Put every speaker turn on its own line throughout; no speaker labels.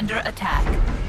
under attack.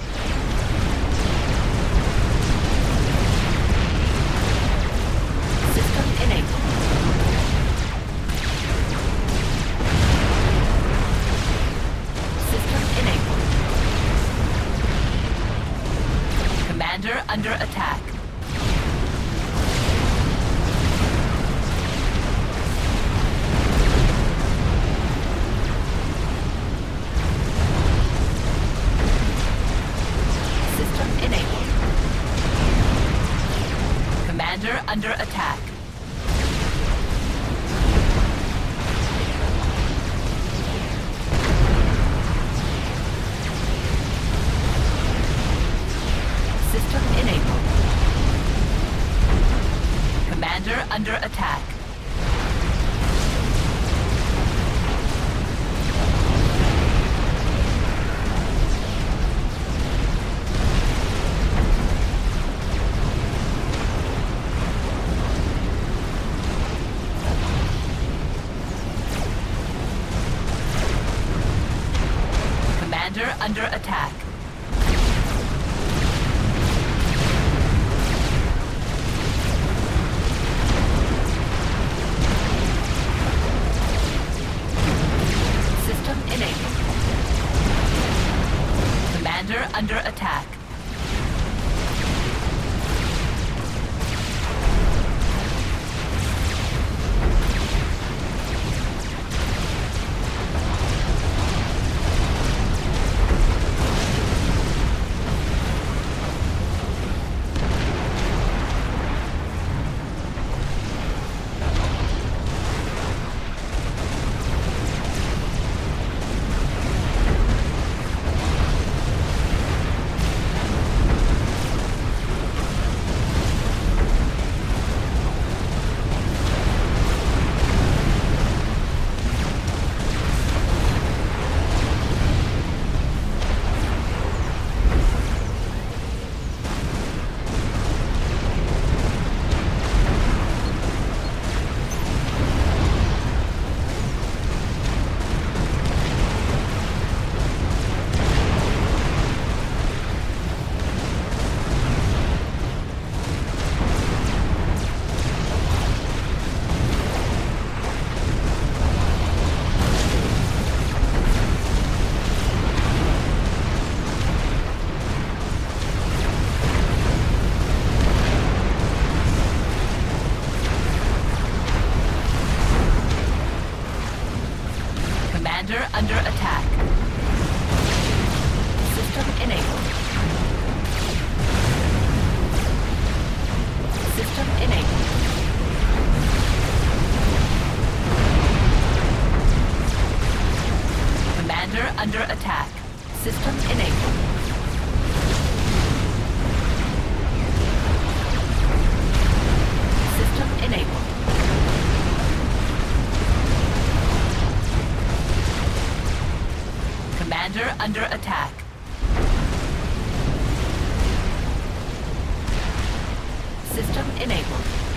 Commander under attack. System enabled.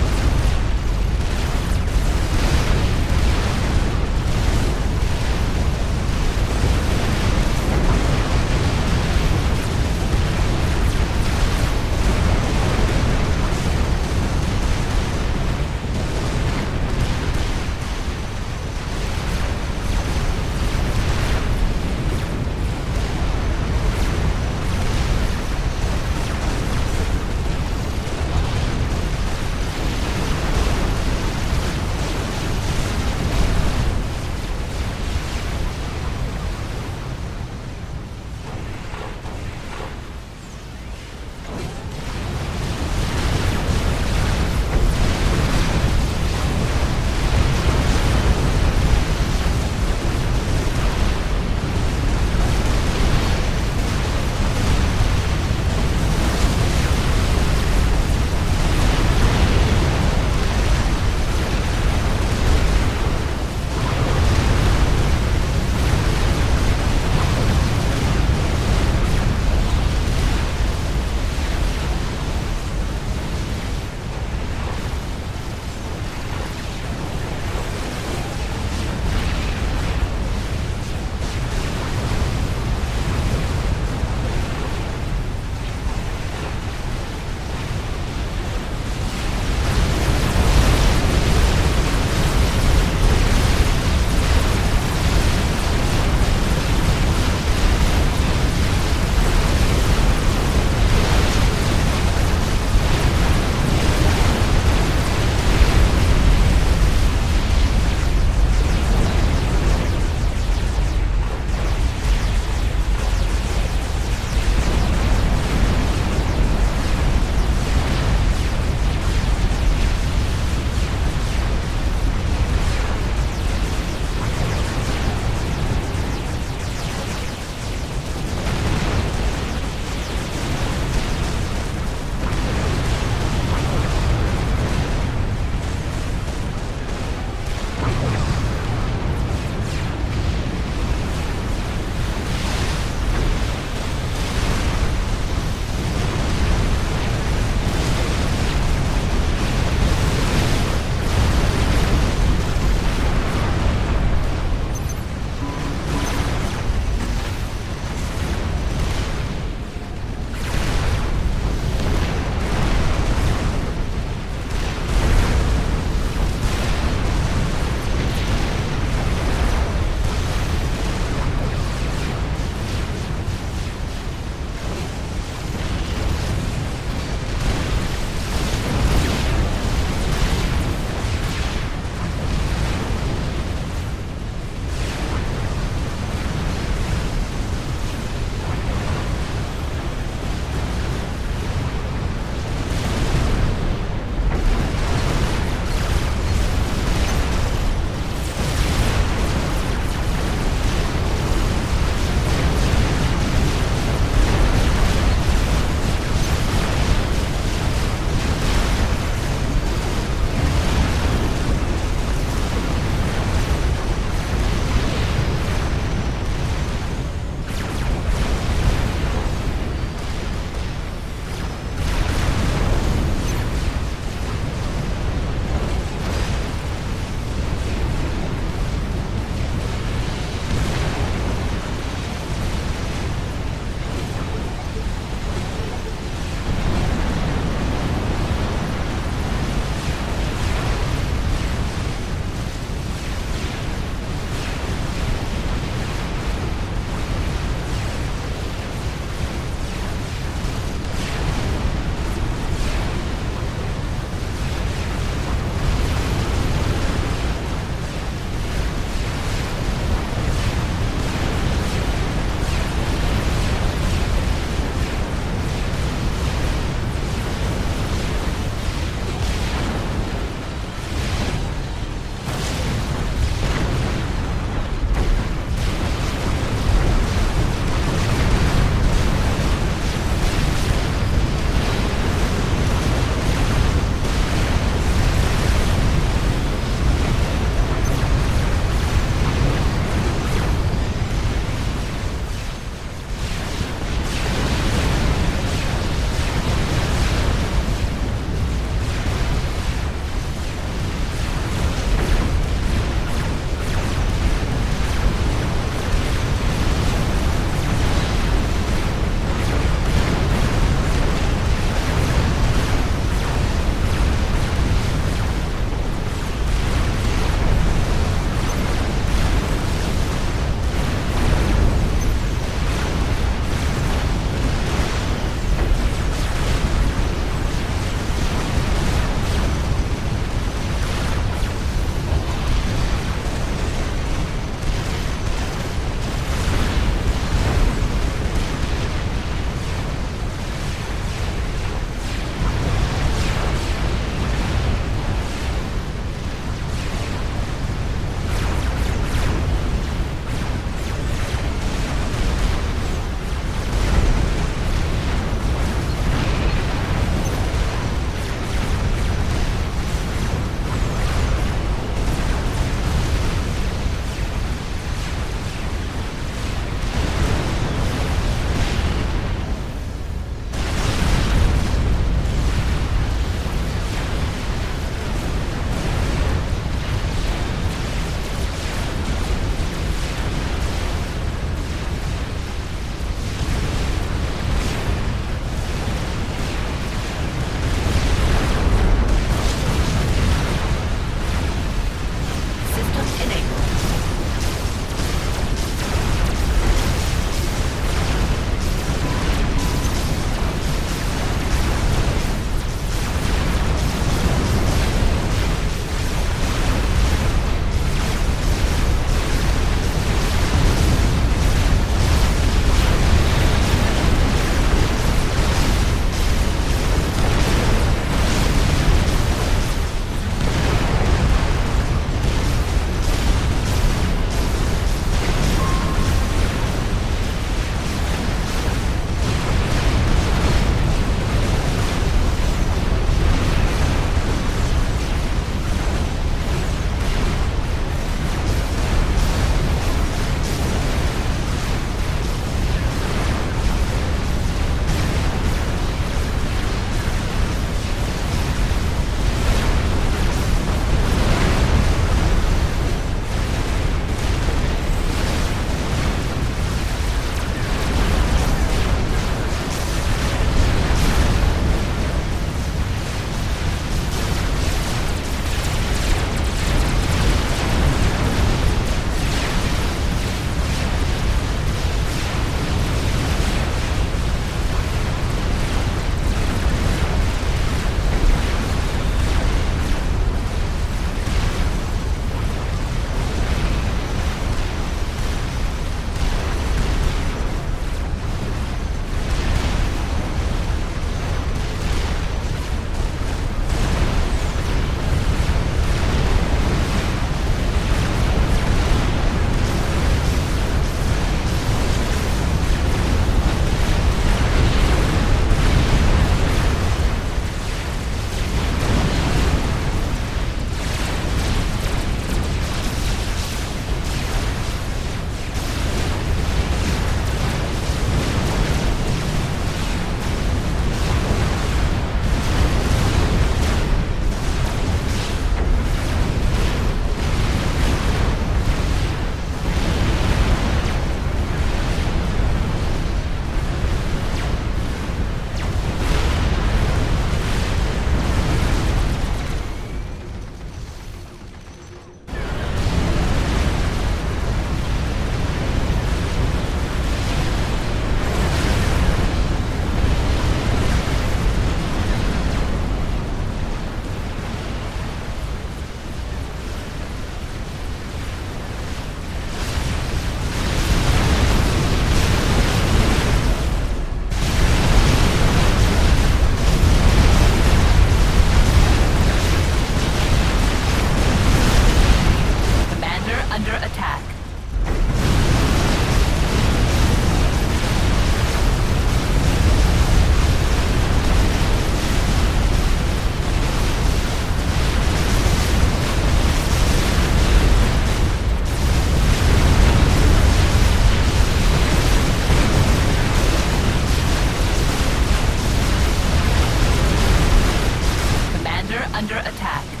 under attack.